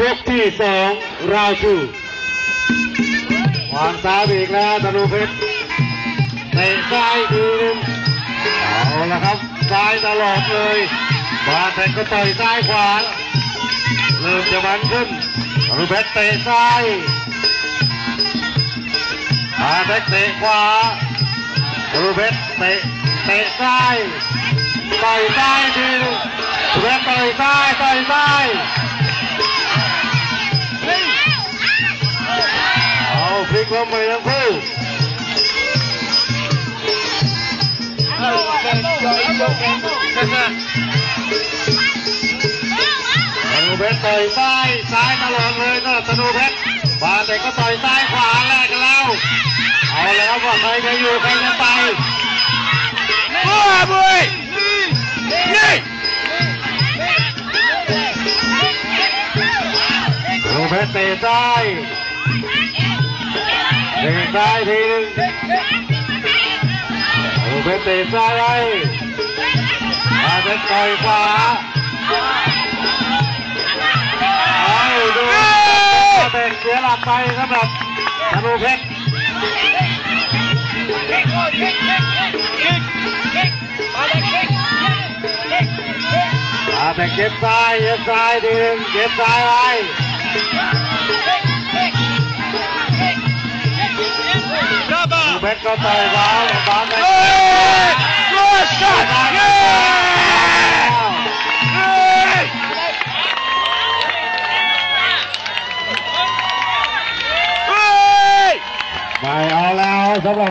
ยกที่สองราวชูวางซ้ายอีกแล้วธนูเพชรเตะซ้ายทีนึงเอาละครับซ้ายตลอดเลยมาแต่ก็ต่อยซ้ายขวาเริ่มจะมันขึ้นธนูเพชรเตะซ้ายมาแต่เตะขวาธนูเพชรเตะเตะซ้ายต่อยซ้ายทีนึงธนูเพชรต่อยซ้ายต่อยซ้าย เอาพลิกล้มไปทั้งคู่ธนูเพชรต่อยซ้ายซ้ายตลอดเลยก็ธนูเพชรบาแต่ก็ต่อยซ้ายขวาแลกกันแล้วเอาแล้วว่าใครจะอยู่ใครจะไป Boa, boy! Yay! ธนูเพชรเตะซ้าย เตะซ้ายทีนึงธนูเพชรเตะซ้ายไว้บาแต่ต่อยขวาเอาดูเตะเสียหลักไปสำหรับธนูเพชรอาแต่เก็บซ้ายเก็บซ้ายทีนึงเก็บซ้ายไว้ Trần có thời báo để bám đánh. Good shot! Yeah! Good! Mày all out, xong rồi.